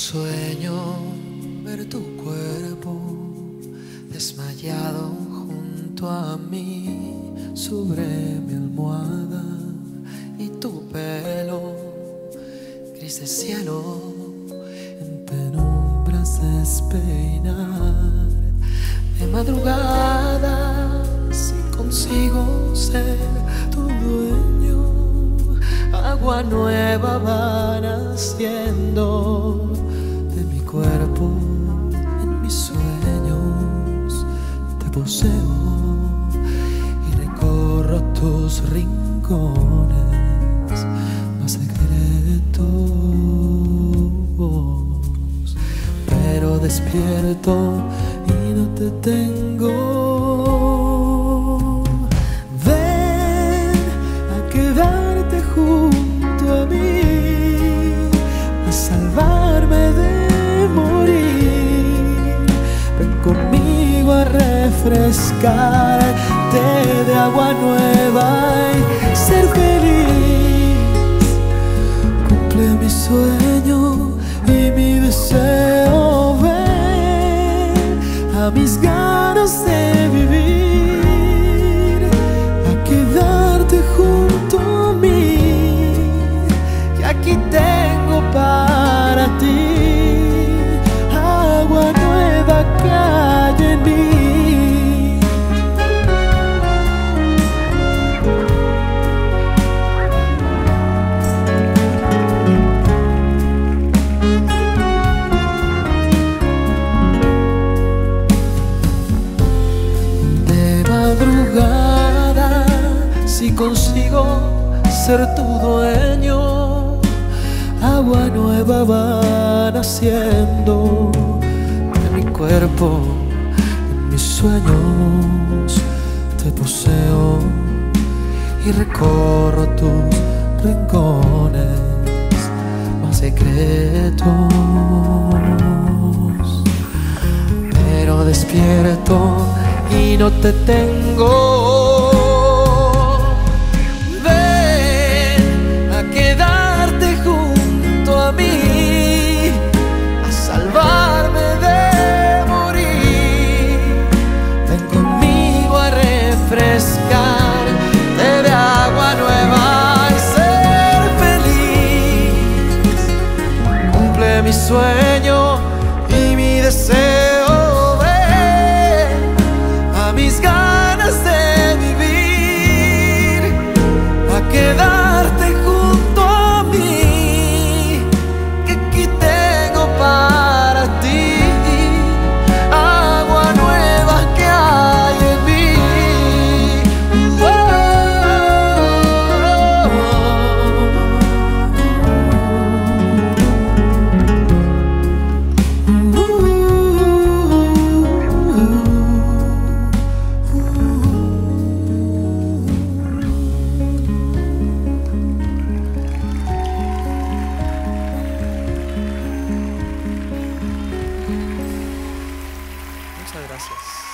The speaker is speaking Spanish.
sueño ver tu cuerpo desmayado junto a mí sobre mi almohada y tu pelo gris de cielo en penumbras despeinar. De madrugada si consigo ser tu dueño agua nueva va naciendo y recorro tus rincones más secretos. Pero despierto y no te tengo refrescarte de agua nueva y ser feliz. Cumple mi sueño y mi deseo ven a mis ganas consigo ser tu dueño. Agua nueva va naciendo de mi cuerpo en mis sueños. Te poseo y recorro tus rincones más secretos. Pero despierto y no te tengo. Cumple mi Muchas gracias.